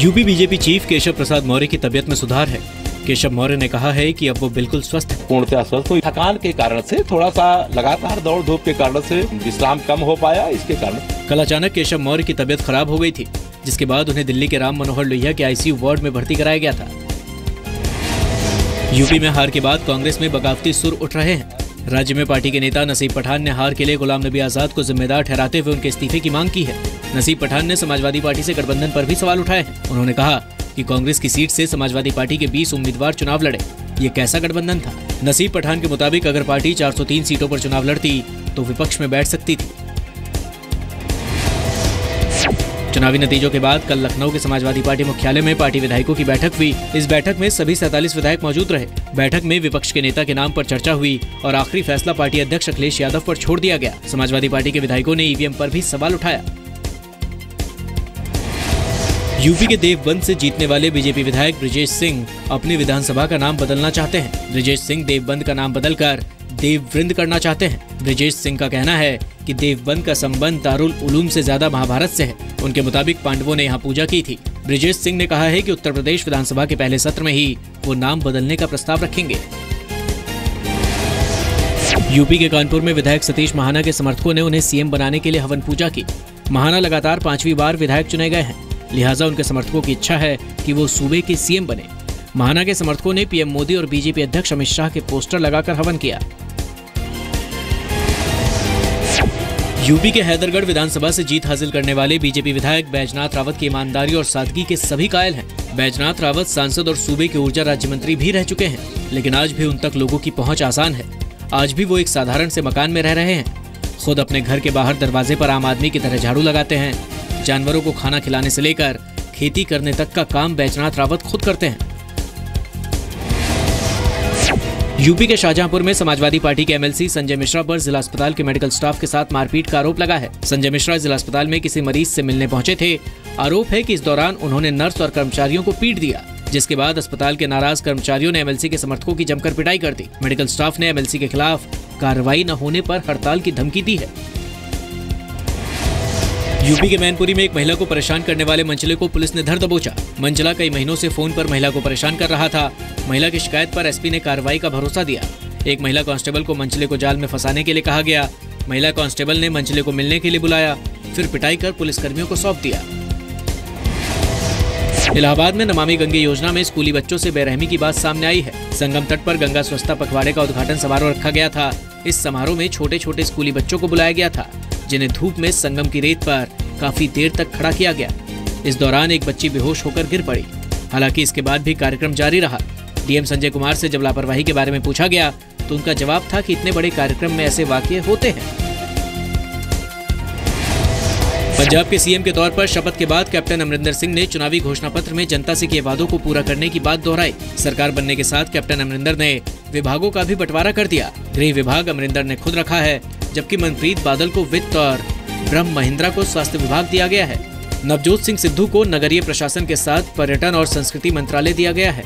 UP BJP chief Keshav Prasad Maurya की तबियत में सुधार है। केशव मौर्य ने कहा है कि अब वो बिल्कुल स्वस्थ है। पूर्णतः स्वस्थ हुई। थकान के कारण से थोड़ा सा लगातार दौड़ धूप के कारण से विश्राम कम हो पाया। इसके कारण कल अचानक केशव मौर्य की तबियत खराब हो गई थी जिसके बाद उन्हें दिल्ली के राम मनोहर लोहिया के आईसीयू वार्ड में भर्ती कराया गया था। यूपी में हार के बाद कांग्रेस में बगावती सुर उठ रहे हैं। राज्य में पार्टी के नेता नसीब पठान ने हार के लिए गुलाम नबी आज़ाद को जिम्मेदार ठहराते हुए उनके इस्तीफे की मांग की है। नसीब पठान ने समाजवादी पार्टी से गठबंधन पर भी सवाल उठाए। उन्होंने कहा कि कांग्रेस की सीट से समाजवादी पार्टी के 20 उम्मीदवार चुनाव लड़े। ये कैसा गठबंधन था? नसीब पठान के मुताबिक अगर पार्टी 403 सीटों पर चुनाव लड़ती तो विपक्ष में बैठ सकती थी। चुनावी नतीजों के बाद कल लखनऊ के समाजवादी पार्टी मुख्यालय में पार्टी विधायकों की बैठक हुई। इस बैठक में सभी सैतालीस विधायक मौजूद रहे। बैठक में विपक्ष के नेता के नाम पर चर्चा हुई और आखिरी फैसला पार्टी अध्यक्ष अखिलेश यादव पर छोड़ दिया गया। समाजवादी पार्टी के विधायकों ने ईवीएम पर भी सवाल उठाया। यूपी के देवबंद से जीतने वाले बीजेपी विधायक ब्रिजेश सिंह अपनी विधानसभा का नाम बदलना चाहते हैं। ब्रिजेश सिंह देवबंद का नाम बदलकर देववृंद करना चाहते हैं। ब्रिजेश सिंह का कहना है कि देवबंद का संबंध दारुल उलूम से ज़्यादा महाभारत से है। उनके मुताबिक पांडवों ने यहाँ पूजा की थी। ब्रिजेश सिंह ने कहा है कि उत्तर प्रदेश विधानसभा के पहले सत्र में ही वो नाम बदलने का प्रस्ताव रखेंगे। यूपी के कानपुर में विधायक सतीश महाना के समर्थकों ने उन्हें सीएम बनाने के लिए हवन पूजा की। महाना लगातार पांचवी बार विधायक चुने गए हैं। लिहाजा उनके समर्थकों की इच्छा है कि वो सूबे के सीएम बने। महाना के समर्थकों ने पीएम मोदी और बीजेपी अध्यक्ष अमित शाह के पोस्टर लगाकर हवन किया। यूपी के हैदरगढ़ विधानसभा से जीत हासिल करने वाले बीजेपी विधायक बैजनाथ रावत की ईमानदारी और सादगी के सभी कायल हैं। बैजनाथ रावत सांसद और सूबे के ऊर्जा राज्य मंत्री भी रह चुके हैं, लेकिन आज भी उन तक लोगों की पहुँच आसान है। आज भी वो एक साधारण से मकान में रह रहे हैं। खुद अपने घर के बाहर दरवाजे पर आम आदमी की तरह झाड़ू लगाते हैं। जानवरों को खाना खिलाने से लेकर खेती करने तक का काम बैजनाथ रावत खुद करते हैं। यूपी के शाहजहांपुर में समाजवादी पार्टी के एमएलसी संजय मिश्रा पर जिला अस्पताल के मेडिकल स्टाफ के साथ मारपीट का आरोप लगा है। संजय मिश्रा जिला अस्पताल में किसी मरीज़ से मिलने पहुँचे थे। आरोप है कि इस दौरान उन्होंने नर्स और कर्मचारियों को पीट दिया, जिसके बाद अस्पताल के नाराज़ कर्मचारियों ने एमएलसी के समर्थकों की जमकर पिटाई कर दी। मेडिकल स्टाफ ने एमएलसी के खिलाफ कार्रवाई न होने पर हड़ताल की धमकी दी है। यूपी के मैनपुरी में एक महिला को परेशान करने वाले मंचले को पुलिस ने धर दबोचा। मंचला कई महीनों से फ़ोन पर महिला को परेशान कर रहा था। महिला की शिकायत पर एसपी ने कार्रवाई का भरोसा दिया। एक महिला कांस्टेबल को मंचले को जाल में फंसाने के लिए कहा गया। महिला कांस्टेबल ने मंचले को मिलने के लिए बुलाया, फिर पिटाई कर पुलिसकर्मियों को सौंप दिया। इलाहाबाद में नमामि गंगे योजना में स्कूली बच्चों से बेरहमी की बात सामने आई है। संगम तट पर गंगा स्वच्छता पखवाड़े का उद्घाटन समारोह रखा गया था। इस समारोह में छोटे छोटे स्कूली बच्चों को बुलाया गया था। जिन्हें धूप में संगम की रेत पर काफ़ी देर तक खड़ा किया गया। इस दौरान एक बच्ची बेहोश होकर गिर पड़ी। हालाँकि इसके बाद भी कार्यक्रम जारी रहा। डीएम संजय कुमार से जब लापरवाही के बारे में पूछा गया तो उनका जवाब था कि इतने बड़े कार्यक्रम में ऐसे वाक्य होते हैं। पंजाब के सीएम के तौर पर शपथ के बाद कैप्टन अमरिंदर सिंह ने चुनावी घोषणा पत्र में जनता से किए वादों को पूरा करने की बात दोहराई। सरकार बनने के साथ कैप्टन अमरिंदर ने विभागों का भी बंटवारा कर दिया। गृह विभाग अमरिंदर ने खुद रखा है। जबकि मनप्रीत बादल को वित्त और ब्रह्म महिंद्रा को स्वास्थ्य विभाग दिया गया है। नवजोत सिंह सिद्धू को नगरीय प्रशासन के साथ पर्यटन और संस्कृति मंत्रालय दिया गया है।